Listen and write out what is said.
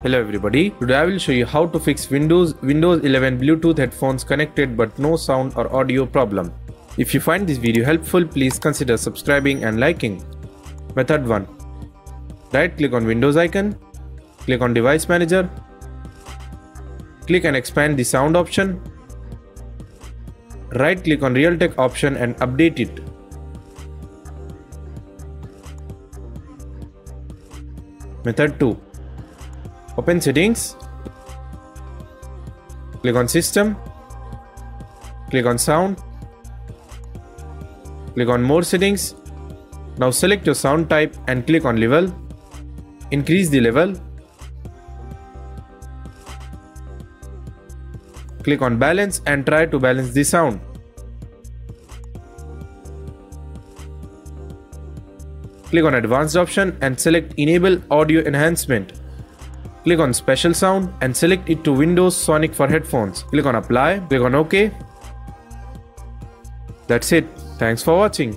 Hello everybody, today I will show you how to fix Windows Windows 11 Bluetooth headphones connected but no sound or audio problem. If you find this video helpful, please consider subscribing and liking. Method 1. Right click on Windows icon, click on Device Manager, click and expand the sound option, right click on Realtek option and update it. Method 2 Open settings. Click on system. Click on sound. Click on more settings. Now select your sound type and click on level. Increase the level. Click on balance and try to balance the sound. Click on advanced option and select enable audio enhancement. Click on special sound and select it to Windows Sonic for headphones. Click on apply, click on OK. That's it. Thanks for watching.